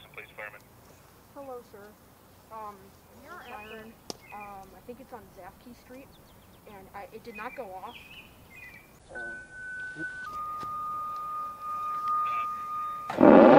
Jackson Police Department. Hello, sir. Um, your siren, um, I think it's on Zaffke Street, and I, it did not go off. Uh,